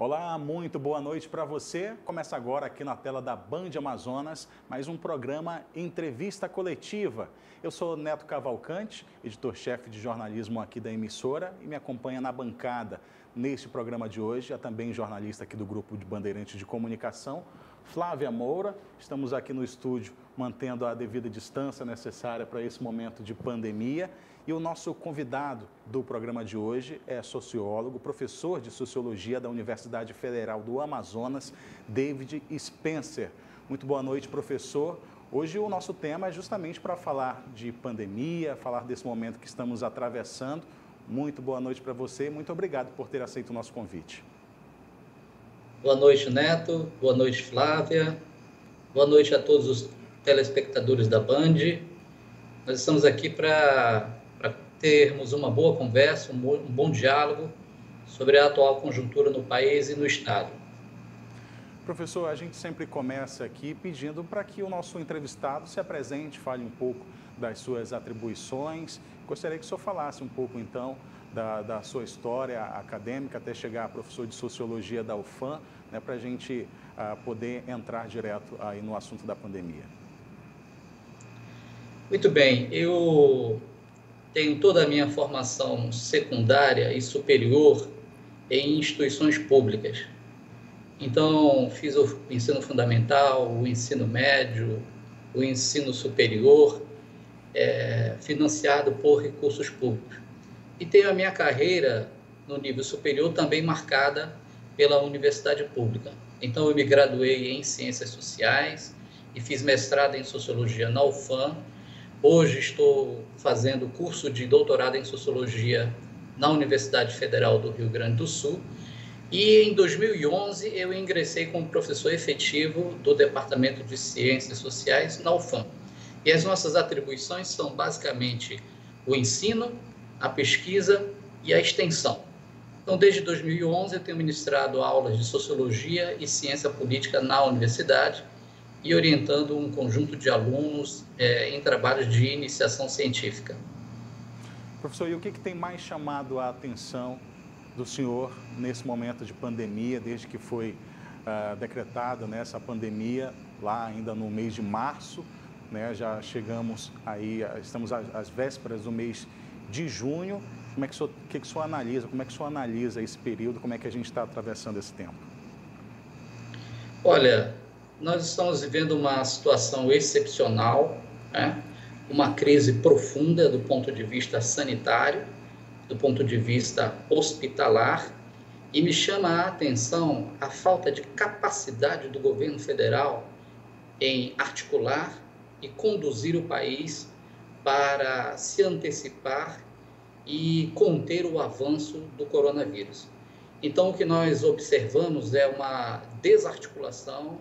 Olá, muito boa noite para você. Começa agora aqui na tela da Band Amazonas mais um programa Entrevista Coletiva. Eu sou Neto Cavalcante, editor-chefe de jornalismo aqui da emissora e me acompanha na bancada neste programa de hoje, é também jornalista aqui do Grupo de Bandeirantes de Comunicação, Flávia Moura. Estamos aqui no estúdio mantendo a devida distância necessária para esse momento de pandemia. E o nosso convidado do programa de hoje é sociólogo, professor de sociologia da Universidade Federal do Amazonas, David Spencer. Muito boa noite, professor. Hoje o nosso tema é justamente para falar de pandemia, falar desse momento que estamos atravessando. Muito boa noite para você e muito obrigado por ter aceito o nosso convite. Boa noite, Neto. Boa noite, Flávia. Boa noite a todos os telespectadores da Band. Nós estamos aqui para termos uma boa conversa, um bom, um bom diálogo sobre a atual conjuntura no país e no Estado. Professor, a gente sempre começa aqui pedindo para que o nosso entrevistado se apresente, fale um pouco das suas atribuições. Gostaria que o senhor falasse um pouco, então, da, da sua história acadêmica até chegar a professor de Sociologia da UFAM, né, para a gente uh, poder entrar direto aí no assunto da pandemia. Muito bem, eu tenho toda a minha formação secundária e superior em instituições públicas. Então, fiz o ensino fundamental, o ensino médio, o ensino superior, é, financiado por recursos públicos. E tenho a minha carreira no nível superior também marcada pela universidade pública. Então, eu me graduei em Ciências Sociais e fiz mestrado em Sociologia na UFAM Hoje estou fazendo curso de doutorado em sociologia na Universidade Federal do Rio Grande do Sul. E em 2011 eu ingressei como professor efetivo do Departamento de Ciências Sociais na UFAM. E as nossas atribuições são basicamente o ensino, a pesquisa e a extensão. Então, desde 2011 eu tenho ministrado aulas de sociologia e ciência política na universidade e orientando um conjunto de alunos é, em trabalhos de iniciação científica. Professor, e o que, que tem mais chamado a atenção do senhor nesse momento de pandemia, desde que foi uh, decretada né, essa pandemia lá ainda no mês de março, né, já chegamos aí, estamos às, vésperas do mês de junho. Como é que o senhor, que que o senhor analisa, como é que o senhor analisa esse período, como é que a gente está atravessando esse tempo? Olha, nós estamos vivendo uma situação excepcional, né? uma crise profunda do ponto de vista sanitário, do ponto de vista hospitalar, e me chama a atenção a falta de capacidade do governo federal em articular e conduzir o país para se antecipar e conter o avanço do coronavírus. Então, o que nós observamos é uma desarticulação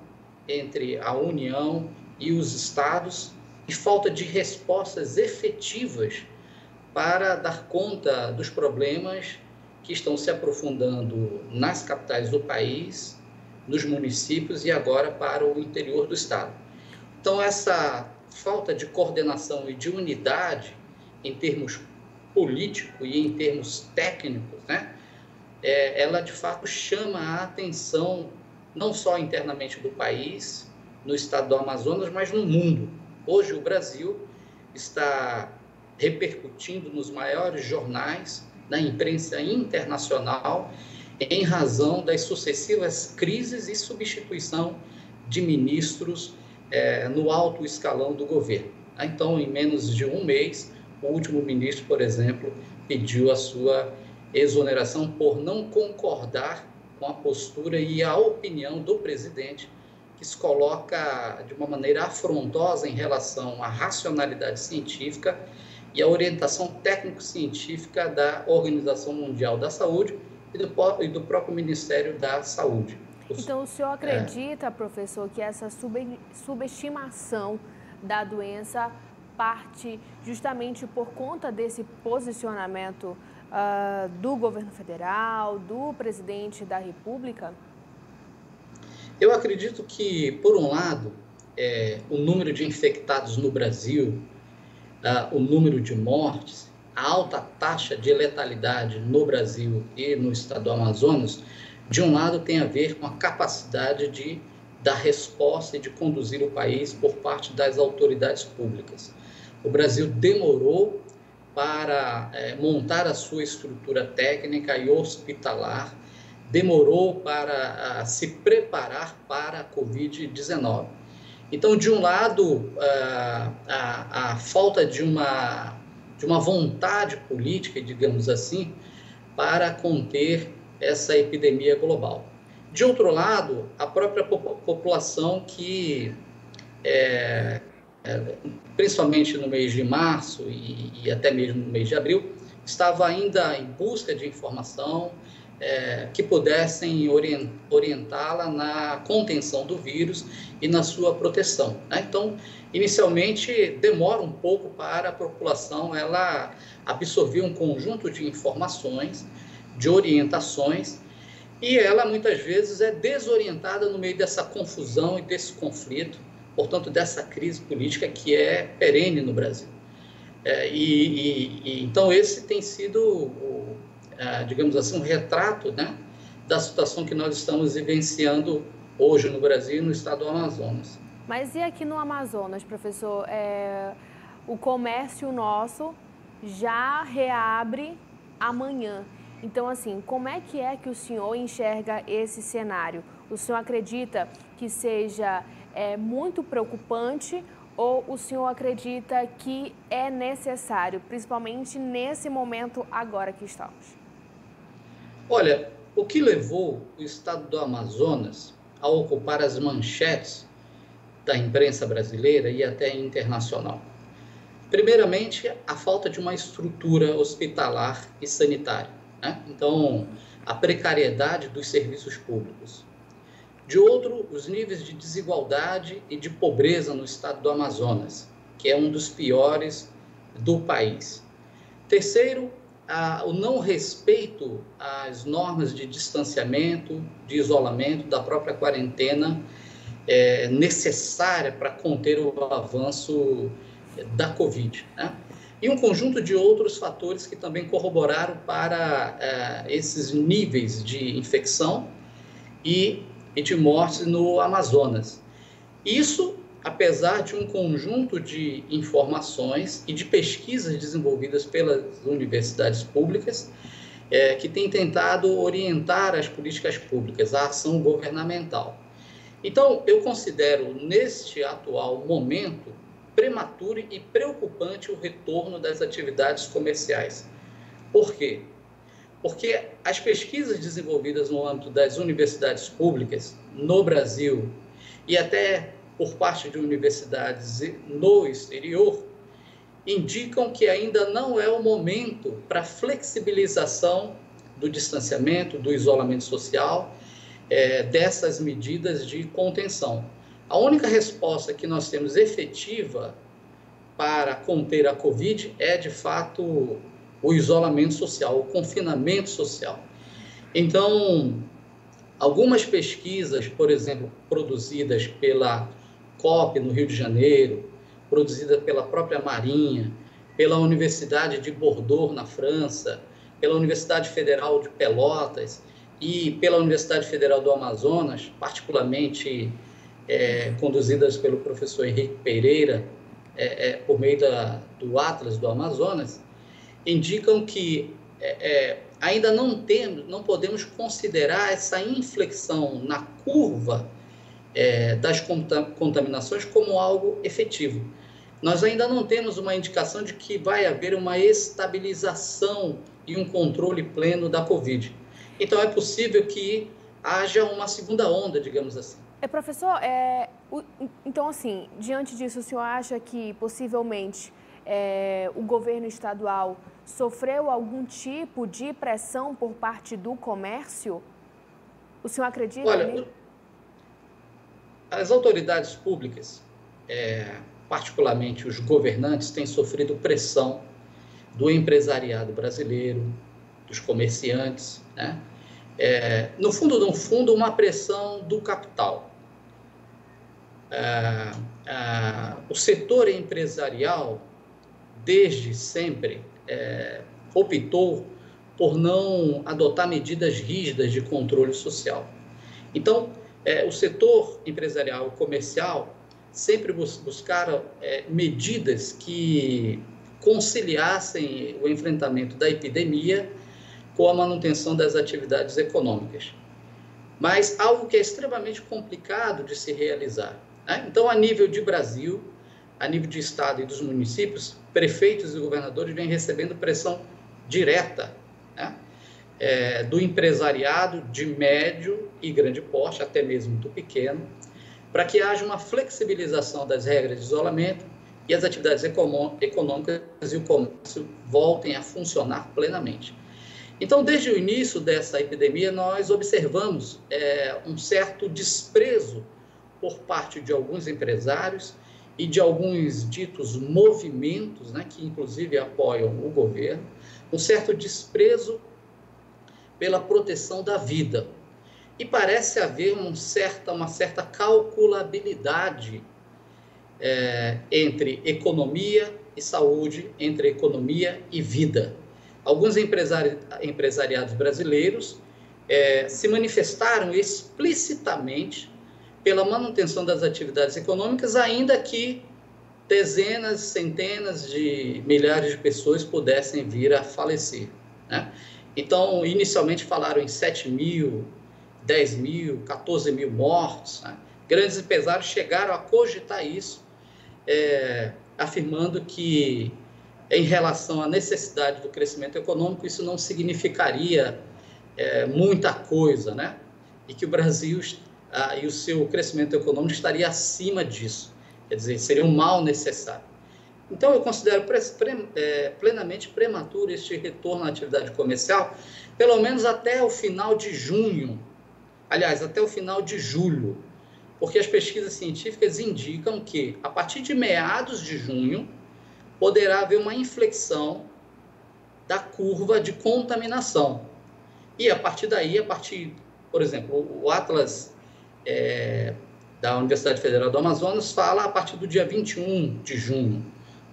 entre a União e os estados e falta de respostas efetivas para dar conta dos problemas que estão se aprofundando nas capitais do país, nos municípios e agora para o interior do estado. Então, essa falta de coordenação e de unidade em termos político e em termos técnicos, né, é, ela de fato chama a atenção não só internamente do país, no estado do Amazonas, mas no mundo. Hoje o Brasil está repercutindo nos maiores jornais, na imprensa internacional, em razão das sucessivas crises e substituição de ministros é, no alto escalão do governo. Então, em menos de um mês, o último ministro, por exemplo, pediu a sua exoneração por não concordar com a postura e a opinião do presidente, que se coloca de uma maneira afrontosa em relação à racionalidade científica e à orientação técnico-científica da Organização Mundial da Saúde e do, e do próprio Ministério da Saúde. Então, o senhor acredita, é... professor, que essa subestimação da doença parte justamente por conta desse posicionamento uh, do governo federal, do presidente da República? Eu acredito que, por um lado, é, o número de infectados no Brasil, uh, o número de mortes, a alta taxa de letalidade no Brasil e no estado do Amazonas de um lado, tem a ver com a capacidade de dar resposta e de conduzir o país por parte das autoridades públicas. O Brasil demorou para é, montar a sua estrutura técnica e hospitalar, demorou para a, se preparar para a Covid-19. Então, de um lado, a, a, a falta de uma, de uma vontade política, digamos assim, para conter essa epidemia global. De outro lado, a própria população que, é, principalmente no mês de março e, e, até mesmo no mês de abril, estava ainda em busca de informação é, que pudessem orientá-la na contenção do vírus e na sua proteção. Né? Então, inicialmente demora um pouco para a população ela absorver um conjunto de informações, de orientações e ela muitas vezes é desorientada no meio dessa confusão e desse conflito, portanto, dessa crise política que é perene no Brasil. É, e, e, então, esse tem sido, o, é, digamos assim, um retrato né, da situação que nós estamos vivenciando hoje no Brasil e no estado do Amazonas. Mas e aqui no Amazonas, professor? É, o comércio nosso já reabre amanhã. Então, assim, como é que é que o senhor enxerga esse cenário? O senhor acredita que seja é, muito preocupante ou o senhor acredita que é necessário, principalmente nesse momento agora que estamos? Olha, o que levou o estado do Amazonas a ocupar as manchetes da imprensa brasileira e até internacional? Primeiramente, a falta de uma estrutura hospitalar e sanitária. Né? Então, a precariedade dos serviços públicos. De outro, os níveis de desigualdade e de pobreza no estado do Amazonas, que é um dos piores do país. Terceiro, a, o não respeito às normas de distanciamento, de isolamento, da própria quarentena é, necessária para conter o avanço da Covid. Né? e um conjunto de outros fatores que também corroboraram para uh, esses níveis de infecção e, e de mortes no Amazonas. Isso, apesar de um conjunto de informações e de pesquisas desenvolvidas pelas universidades públicas, é, que tem tentado orientar as políticas públicas, a ação governamental. Então, eu considero, neste atual momento, prematuro e preocupante o retorno das atividades comerciais. Por quê? Porque as pesquisas desenvolvidas no âmbito das universidades públicas no Brasil e até por parte de universidades no exterior indicam que ainda não é o momento para flexibilização do distanciamento, do isolamento social, é, dessas medidas de contenção. A única resposta que nós temos efetiva para conter a Covid é, de fato, o isolamento social, o confinamento social. Então, algumas pesquisas, por exemplo, produzidas pela COP no Rio de Janeiro, produzida pela própria Marinha, pela Universidade de Bordeaux, na França, pela Universidade Federal de Pelotas e pela Universidade Federal do Amazonas, particularmente é, conduzidas pelo professor Henrique Pereira, é, é, por meio da, do Atlas do Amazonas, indicam que é, é, ainda não temos, não podemos considerar essa inflexão na curva é, das contaminações como algo efetivo. Nós ainda não temos uma indicação de que vai haver uma estabilização e um controle pleno da Covid. Então, é possível que haja uma segunda onda, digamos assim. É, professor, é, o, então, assim, diante disso, o senhor acha que possivelmente é, o governo estadual sofreu algum tipo de pressão por parte do comércio? O senhor acredita? Olha, as autoridades públicas, é, particularmente os governantes, têm sofrido pressão do empresariado brasileiro, dos comerciantes, né? É, no fundo, no fundo, uma pressão do capital. Ah, ah, o setor empresarial, desde sempre, é, optou por não adotar medidas rígidas de controle social. Então, é, o setor empresarial e comercial sempre bus buscaram é, medidas que conciliassem o enfrentamento da epidemia com a manutenção das atividades econômicas. Mas algo que é extremamente complicado de se realizar. Né? Então, a nível de Brasil, a nível de Estado e dos municípios, prefeitos e governadores vêm recebendo pressão direta né? é, do empresariado de médio e grande porte, até mesmo do pequeno, para que haja uma flexibilização das regras de isolamento e as atividades econômicas e o comércio voltem a funcionar plenamente. Então, desde o início dessa epidemia, nós observamos é, um certo desprezo por parte de alguns empresários e de alguns ditos movimentos, né, que inclusive apoiam o governo, um certo desprezo pela proteção da vida. E parece haver um certa, uma certa calculabilidade é, entre economia e saúde, entre economia e vida. Alguns empresari empresariados brasileiros é, se manifestaram explicitamente pela manutenção das atividades econômicas, ainda que dezenas, centenas de milhares de pessoas pudessem vir a falecer. Né? Então, inicialmente falaram em 7 mil, 10 mil, 14 mil mortos. Né? Grandes empresários chegaram a cogitar isso, é, afirmando que, em relação à necessidade do crescimento econômico, isso não significaria é, muita coisa, né? E que o Brasil ah, e o seu crescimento econômico estaria acima disso. Quer dizer, seria um mal necessário. Então, eu considero é, plenamente prematuro este retorno à atividade comercial, pelo menos até o final de junho, aliás, até o final de julho, porque as pesquisas científicas indicam que, a partir de meados de junho, poderá haver uma inflexão da curva de contaminação. E a partir daí, a partir, por exemplo, o Atlas é, da Universidade Federal do Amazonas fala a partir do dia 21 de junho.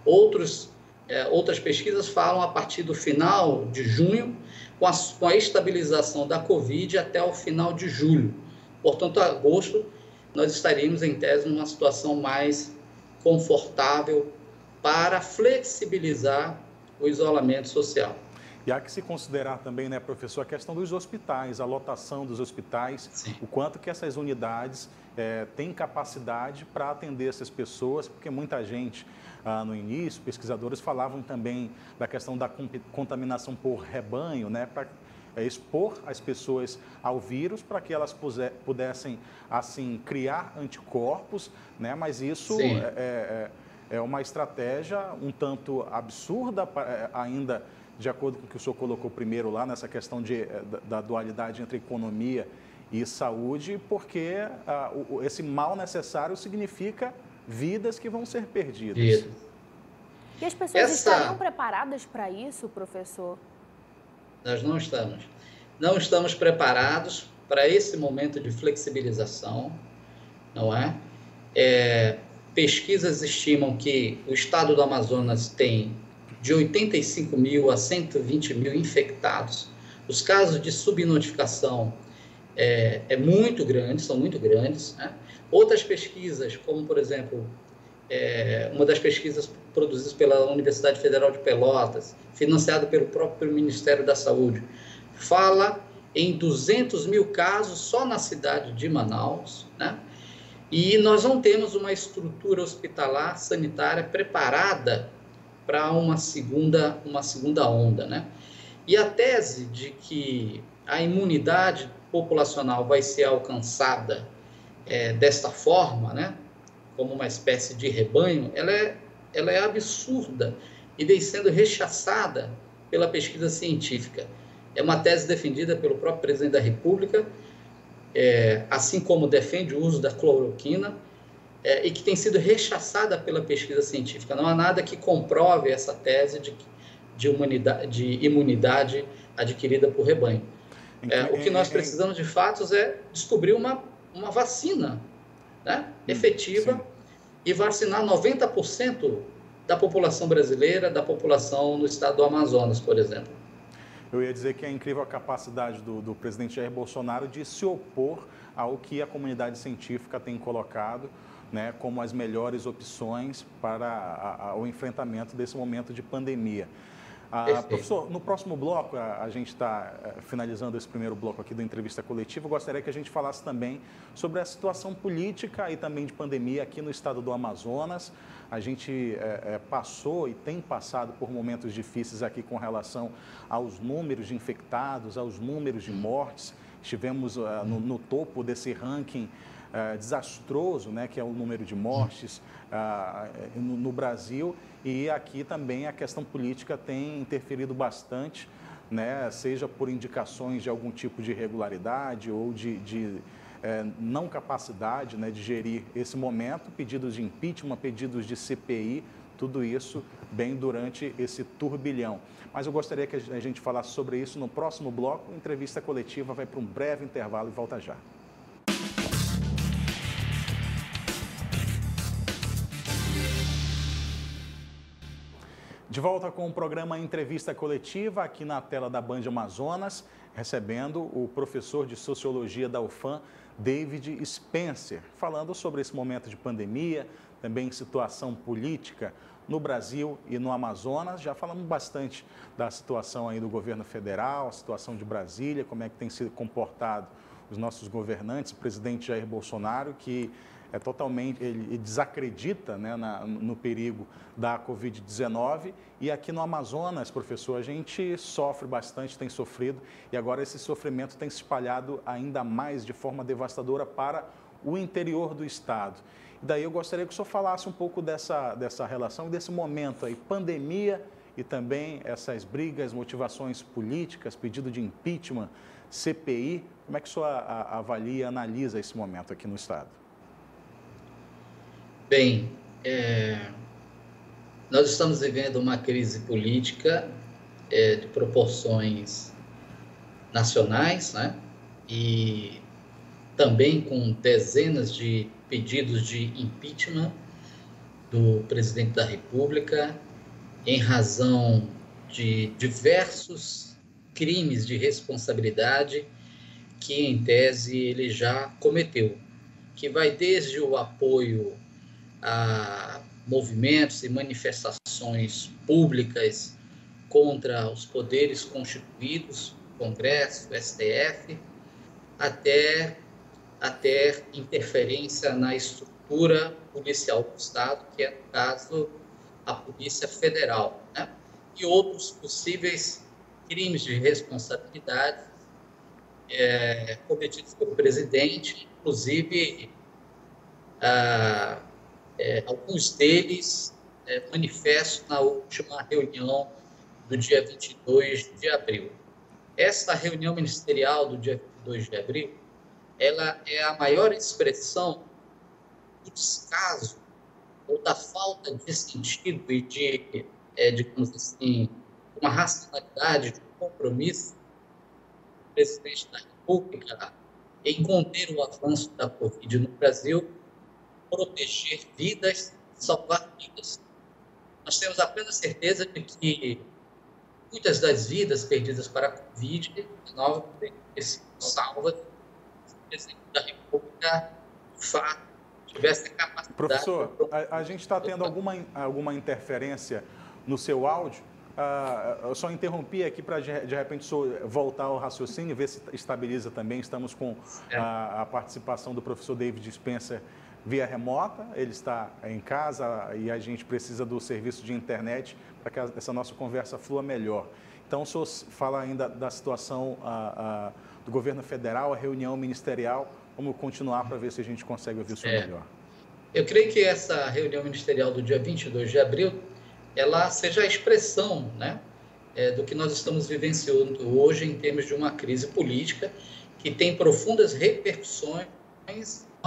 Outros, é, outras pesquisas falam a partir do final de junho, com a, com a estabilização da Covid até o final de julho. Portanto, agosto, nós estaríamos, em tese, numa situação mais confortável para flexibilizar o isolamento social. E há que se considerar também, né, professor, a questão dos hospitais, a lotação dos hospitais, Sim. o quanto que essas unidades é, têm capacidade para atender essas pessoas, porque muita gente, ah, no início, pesquisadores falavam também da questão da contaminação por rebanho, né, para é, expor as pessoas ao vírus para que elas pudessem, assim, criar anticorpos, né, mas isso é, é, é, uma estratégia um tanto absurda é, ainda de acordo com o que o senhor colocou primeiro lá, nessa questão de, eh, da, da dualidade entre economia e saúde, porque ah, o, esse mal necessário significa vidas que vão ser perdidas. Vida. E as pessoas Essa... estariam preparadas para isso, professor? Nós não estamos. Não estamos preparados para esse momento de flexibilização, não é? é pesquisas estimam que o estado do Amazonas tem de 85 mil a 120 mil infectados. Os casos de subnotificação é, é muito grande, são muito grandes. Né? Outras pesquisas, como por exemplo, é, uma das pesquisas produzidas pela Universidade Federal de Pelotas, financiada pelo próprio Ministério da Saúde, fala em 200 mil casos só na cidade de Manaus, né? E nós não temos uma estrutura hospitalar sanitária preparada para uma segunda, uma segunda onda, né? E a tese de que a imunidade populacional vai ser alcançada é, desta forma, né? Como uma espécie de rebanho, ela é, ela é absurda e vem sendo rechaçada pela pesquisa científica. É uma tese defendida pelo próprio presidente da República, é, assim como defende o uso da cloroquina, é, e que tem sido rechaçada pela pesquisa científica. Não há nada que comprove essa tese de, de, humanidade, de imunidade adquirida por rebanho. É, o que nós precisamos de fato é descobrir uma, uma vacina né, hum, efetiva Sim. e vacinar 90% da população brasileira, da população no estado do Amazonas, por exemplo. Eu ia dizer que é incrível a capacidade do, do presidente Jair Bolsonaro de se opor ao que a comunidade científica tem colocado né, como as melhores opções para a, a, o enfrentamento desse momento de pandemia. Ah, professor, no próximo bloco, a, a gente está eh, finalizando esse primeiro bloco aqui da entrevista coletiva, eu gostaria que a gente falasse também sobre a situação política e também de pandemia aqui no estado do Amazonas. A gente é, é, passou e tem passado por momentos difíceis aqui com relação aos números de infectados, aos números de mortes. Estivemos uh, no, no, topo desse ranking uh, desastroso, né, que é o número de mortes uh, no, no Brasil. E aqui também a questão política tem interferido bastante, né, seja por indicações de algum tipo de irregularidade ou de, de é, não capacidade né, de gerir esse momento, pedidos de impeachment, pedidos de CPI, tudo isso bem durante esse turbilhão. Mas eu gostaria que a gente falasse sobre isso no próximo bloco. A entrevista coletiva vai para um breve intervalo e volta já. De volta com o programa Entrevista Coletiva, aqui na tela da Band Amazonas, recebendo o professor de Sociologia da UFAM, David Spencer, falando sobre esse momento de pandemia, também situação política no Brasil e no Amazonas. Já falamos bastante da situação aí do governo federal, a situação de Brasília, como é que tem se comportado os nossos governantes, o presidente Jair Bolsonaro, que é totalmente, ele desacredita né, na, no perigo da Covid-19. E aqui no Amazonas, professor, a gente sofre bastante, tem sofrido, e agora esse sofrimento tem se espalhado ainda mais de forma devastadora para o interior do estado. E daí eu gostaria que o senhor falasse um pouco dessa, dessa relação, desse momento aí, pandemia e também essas brigas, motivações políticas, pedido de impeachment, CPI. Como é que o senhor avalia, analisa esse momento aqui no estado? Bem, é, nós estamos vivendo uma crise política é, de proporções nacionais, né? E também com dezenas de pedidos de impeachment do presidente da República em razão de diversos crimes de responsabilidade que, em tese, ele já cometeu, que vai desde o apoio a movimentos e manifestações públicas contra os poderes constituídos, Congresso, STF, até, até interferência na estrutura policial do Estado, que é, no caso, a Polícia Federal, né? e outros possíveis crimes de responsabilidade é, cometidos pelo presidente, inclusive. Ah, é, alguns deles é, manifestos na última reunião do dia 22 de abril. Esta reunião ministerial do dia 22 de abril, ela é a maior expressão do descaso ou da falta de sentido e de, é, digamos assim, uma racionalidade, de um compromisso do presidente da República em conter o avanço da Covid no Brasil proteger vidas, salvar vidas. Nós temos a plena certeza de que muitas das vidas perdidas para a Covid-19 sido salvas se o presidente da República, de fato, tivesse a capacidade... Professor, a, a gente está tendo alguma, alguma interferência no seu áudio? Uh, eu só interrompi aqui para, de repente, voltar ao raciocínio ver se estabiliza também. Estamos com a, a participação do professor David Spencer via remota, ele está em casa e a gente precisa do serviço de internet para que essa nossa conversa flua melhor. Então, o senhor fala ainda da situação a, a, do governo federal, a reunião ministerial, vamos continuar para ver se a gente consegue ouvir o senhor é. melhor. Eu creio que essa reunião ministerial do dia 22 de abril, ela seja a expressão né, é, do que nós estamos vivenciando hoje em termos de uma crise política que tem profundas repercussões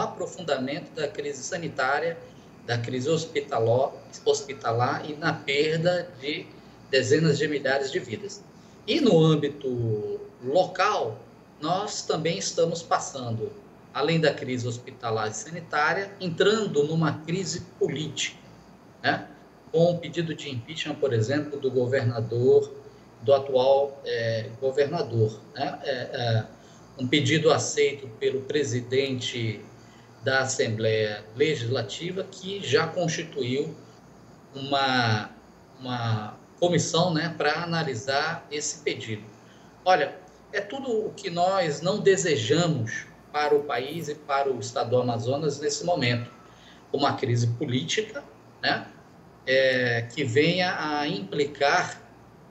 aprofundamento da crise sanitária, da crise hospitalar, e na perda de dezenas de milhares de vidas. E no âmbito local, nós também estamos passando, além da crise hospitalar e sanitária, entrando numa crise política, né? com o pedido de impeachment, por exemplo, do governador do atual é, governador. Né? É, é, um pedido aceito pelo presidente da Assembleia Legislativa, que já constituiu uma, uma comissão né, para analisar esse pedido. Olha, é tudo o que nós não desejamos para o país e para o estado do Amazonas nesse momento. Uma crise política né, é, que venha a implicar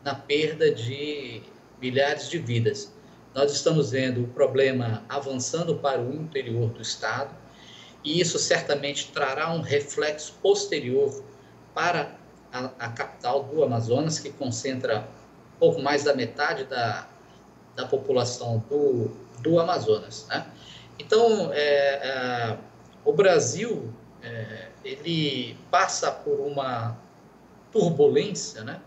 na perda de milhares de vidas. Nós estamos vendo o problema avançando para o interior do estado e isso certamente trará um reflexo posterior para a, a capital do Amazonas, que concentra pouco mais da metade da, da população do, do Amazonas. Né? Então, é, é, o Brasil é, ele passa por uma turbulência né?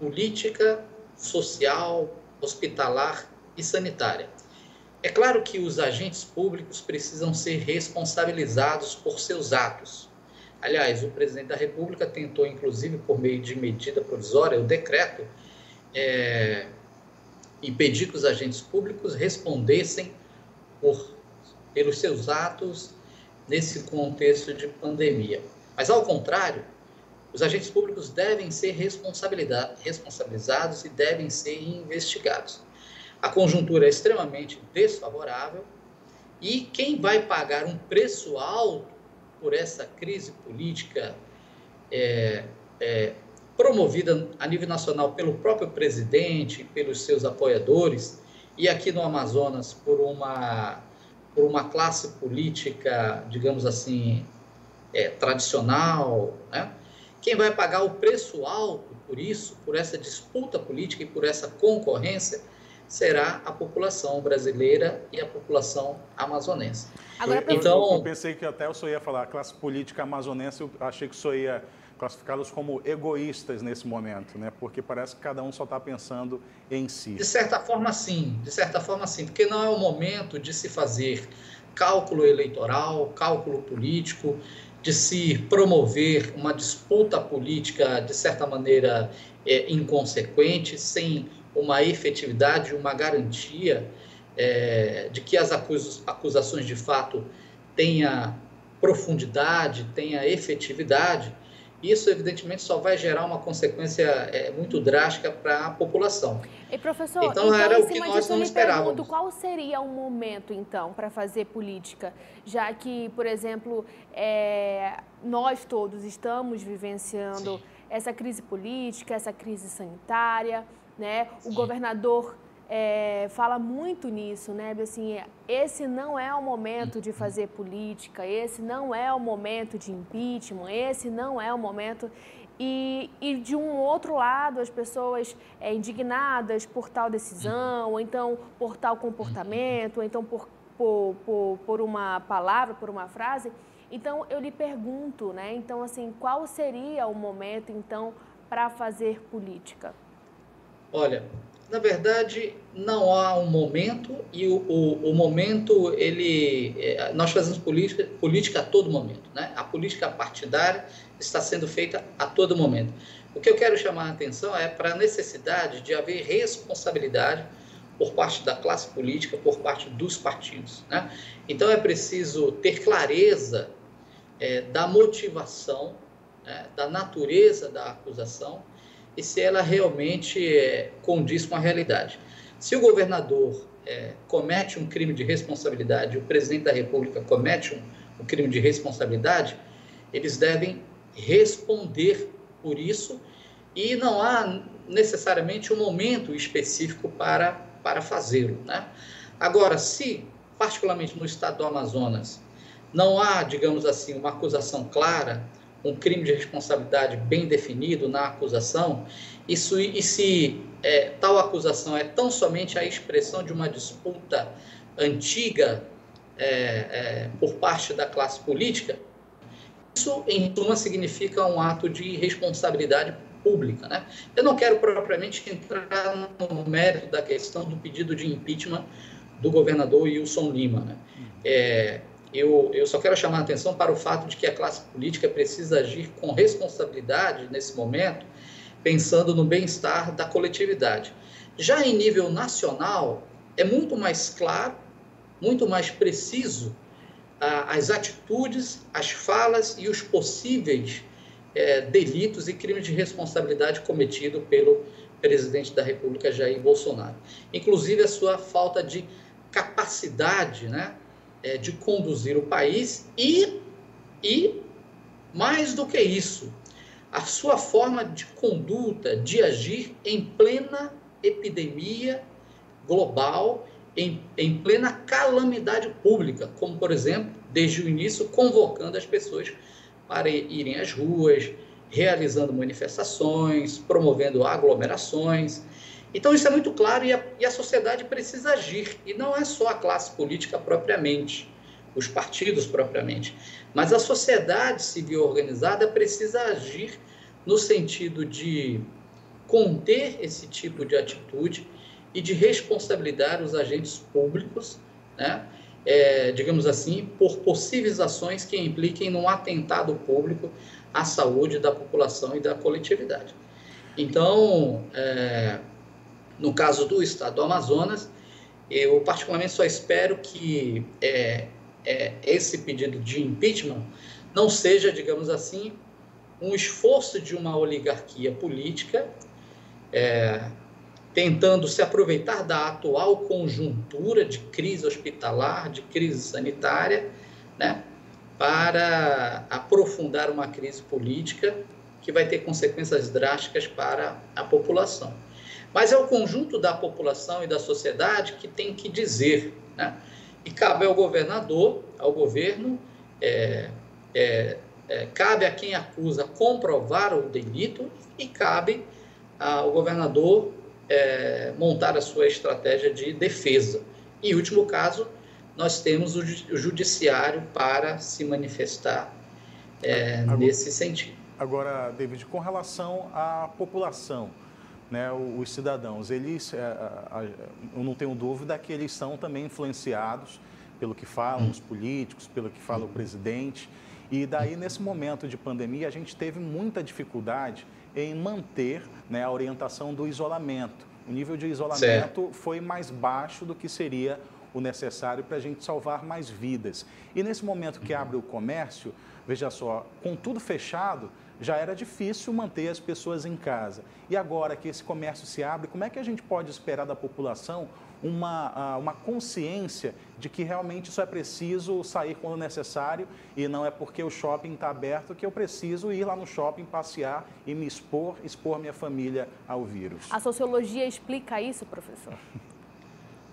política, social, hospitalar e sanitária. É claro que os agentes públicos precisam ser responsabilizados por seus atos. Aliás, o presidente da República tentou, inclusive, por meio de medida provisória, o decreto, é, impedir que os agentes públicos respondessem por, pelos seus atos nesse contexto de pandemia. Mas, ao contrário, os agentes públicos devem ser responsabilizados e devem ser investigados. A conjuntura é extremamente desfavorável e quem vai pagar um preço alto por essa crise política é, é, promovida a nível nacional pelo próprio presidente, pelos seus apoiadores, e aqui no Amazonas por uma, por uma classe política, digamos assim, é, tradicional, né? quem vai pagar o preço alto por isso, por essa disputa política e por essa concorrência, será a população brasileira e a população amazonense. Agora, então, eu pensei que até o senhor ia falar classe política amazonense, eu achei que o senhor ia classificá-los como egoístas nesse momento, né? Porque parece que cada um só está pensando em si. De certa forma, sim. De certa forma, sim. Porque não é o momento de se fazer cálculo eleitoral, cálculo político, de se promover uma disputa política, de certa maneira, é, inconsequente, sem uma efetividade, uma garantia é, de que as acusações de fato tenha profundidade, tenha efetividade, isso evidentemente só vai gerar uma consequência é, muito drástica para a população. E professor, então, então era o que nós não esperávamos. Pergunto, qual seria o momento então para fazer política, já que, por exemplo, é, nós todos estamos vivenciando Sim. essa crise política, essa crise sanitária né? O governador é, fala muito nisso, né? Assim, esse não é o momento de fazer política, esse não é o momento de impeachment, esse não é o momento. E, e de um outro lado, as pessoas é, indignadas por tal decisão, ou então por tal comportamento, ou então por, por, por, por uma palavra, por uma frase. Então, eu lhe pergunto, né? Então, assim, qual seria o momento, então, para fazer política? Olha, na verdade, não há um momento e o, o, o momento, ele, é, nós fazemos política, política a todo momento. Né? A política partidária está sendo feita a todo momento. O que eu quero chamar a atenção é para a necessidade de haver responsabilidade por parte da classe política, por parte dos partidos. Né? Então, é preciso ter clareza é, da motivação, né, da natureza da acusação e se ela realmente é, condiz com a realidade. Se o governador é, comete um crime de responsabilidade, o presidente da República comete um, um crime de responsabilidade, eles devem responder por isso e não há necessariamente um momento específico para, para fazê-lo. Né? Agora, se, particularmente no estado do Amazonas, não há, digamos assim, uma acusação clara, um crime de responsabilidade bem definido na acusação, isso, e se é, tal acusação é tão somente a expressão de uma disputa antiga é, é, por parte da classe política, isso, em suma, significa um ato de responsabilidade pública. Né? Eu não quero propriamente entrar no mérito da questão do pedido de impeachment do governador Wilson Lima. Né? É, eu, eu só quero chamar a atenção para o fato de que a classe política precisa agir com responsabilidade nesse momento, pensando no bem-estar da coletividade. Já em nível nacional, é muito mais claro, muito mais preciso ah, as atitudes, as falas e os possíveis eh, delitos e crimes de responsabilidade cometidos pelo presidente da República, Jair Bolsonaro. Inclusive a sua falta de capacidade né, eh, de conduzir o país e, e, mais do que isso, a sua forma de conduta, de agir em plena epidemia global, em, em plena calamidade pública, como, por exemplo, desde o início, convocando as pessoas para irem às ruas, realizando manifestações, promovendo aglomerações. Então, isso é muito claro e a, e a sociedade precisa agir, e não é só a classe política propriamente, os partidos propriamente, mas a sociedade civil organizada precisa agir no sentido de conter esse tipo de atitude e de responsabilizar os agentes públicos, né, é, digamos assim, por possíveis ações que impliquem num atentado público à saúde da população e da coletividade. Então, é, no caso do Estado do Amazonas, eu particularmente só espero que é, é, esse pedido de impeachment não seja, digamos assim, um esforço de uma oligarquia política é, tentando se aproveitar da atual conjuntura de crise hospitalar, de crise sanitária, né, para aprofundar uma crise política que vai ter consequências drásticas para a população. Mas é o conjunto da população e da sociedade que tem que dizer, né? E cabe ao governador, ao governo, é, é, é, cabe a quem acusa comprovar o delito e cabe ao governador é, montar a sua estratégia de defesa. E, em último caso, nós temos o, judiciário para se manifestar é, agora, nesse sentido. Agora, David, com relação à população, né, os cidadãos, eles, é, eu não tenho dúvida que eles são também influenciados pelo que falam os políticos, pelo que fala o presidente. E daí, nesse momento de pandemia, a gente teve muita dificuldade em manter né, a orientação do isolamento. O nível de isolamento certo. foi mais baixo do que seria o necessário para a gente salvar mais vidas. E nesse momento que abre o comércio, veja só, com tudo fechado, já era difícil manter as pessoas em casa. E agora que esse comércio se abre, como é que a gente pode esperar da população uma, ah, uma consciência de que realmente só é preciso sair quando necessário e não é porque o shopping está aberto que eu preciso ir lá no shopping passear e me expor, expor minha família ao vírus. A sociologia explica isso, professor?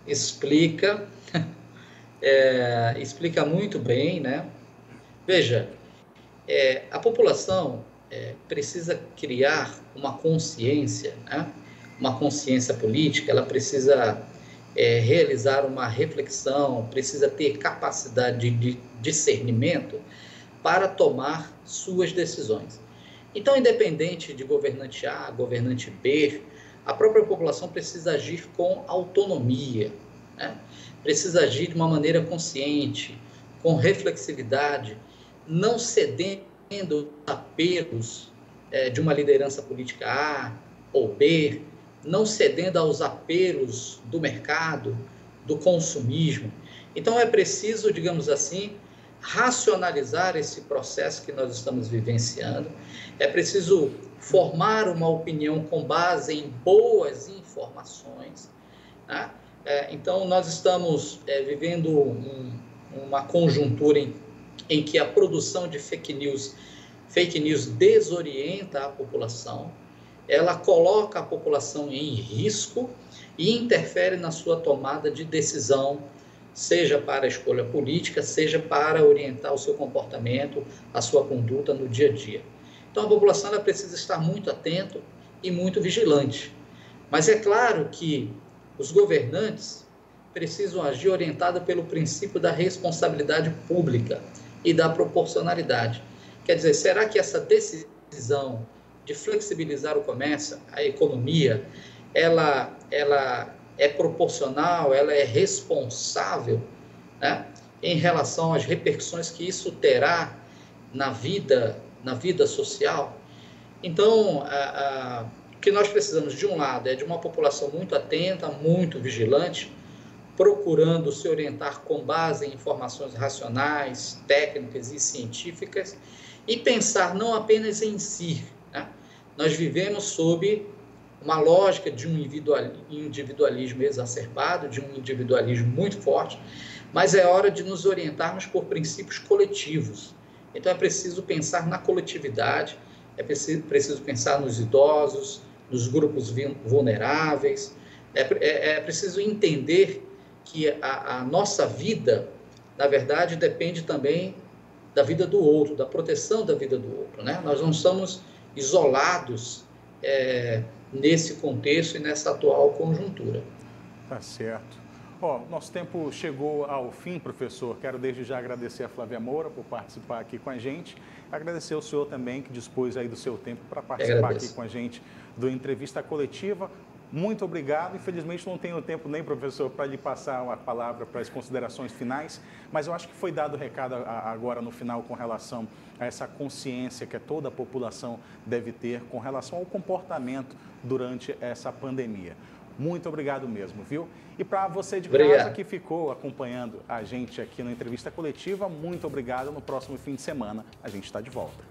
Explica, é, explica muito bem, né? Veja, é, a população é, precisa criar uma consciência, né? uma consciência política, ela precisa é, realizar uma reflexão, precisa ter capacidade de discernimento para tomar suas decisões. Então, independente de governante A, governante B, a própria população precisa agir com autonomia, né? precisa agir de uma maneira consciente, com reflexividade, não cedendo apelos é, de uma liderança política A ou B, não cedendo aos apelos do mercado, do consumismo. Então é preciso, digamos assim, racionalizar esse processo que nós estamos vivenciando. É preciso formar uma opinião com base em boas informações. Né? É, então nós estamos é, vivendo um, uma conjuntura em, em que a produção de fake news, fake news desorienta a população ela coloca a população em risco e interfere na sua tomada de decisão, seja para a escolha política, seja para orientar o seu comportamento, a sua conduta no dia a dia. Então a população ela precisa estar muito atento e muito vigilante. Mas é claro que os governantes precisam agir orientado pelo princípio da responsabilidade pública e da proporcionalidade. Quer dizer, será que essa decisão de flexibilizar o comércio, a economia, ela, ela é proporcional, ela é responsável né, em relação às repercussões que isso terá na vida, na vida social. Então, a, a, O que nós precisamos, de um lado, é de uma população muito atenta, muito vigilante, procurando se orientar com base em informações racionais, técnicas e científicas, e pensar não apenas em si. Né? Nós vivemos sob uma lógica de um individualismo exacerbado, de um individualismo muito forte, mas é hora de nos orientarmos por princípios coletivos. Então é preciso pensar na coletividade, é preciso, pensar nos idosos, nos grupos vulneráveis, é, é, é preciso entender que a, a, nossa vida, na verdade, depende também da vida do outro, da proteção da vida do outro. Né? Nós não estamos isolados é, nesse contexto e nessa atual conjuntura. Tá certo. Ó, nosso tempo chegou ao fim, professor. Quero desde já agradecer a Flávia Moura por participar aqui com a gente. Agradecer ao senhor também que dispôs aí do seu tempo para participar aqui com a gente do entrevista coletiva. Muito obrigado. Infelizmente não tenho tempo nem, professor, para lhe passar a palavra para as considerações finais, mas eu acho que foi dado o recado agora no final com relação a essa consciência que toda a população deve ter com relação ao comportamento durante essa pandemia. Muito obrigado mesmo, viu? E para você de obrigado. casa que ficou acompanhando a gente aqui na entrevista coletiva, muito obrigado. No próximo fim de semana a gente está de volta.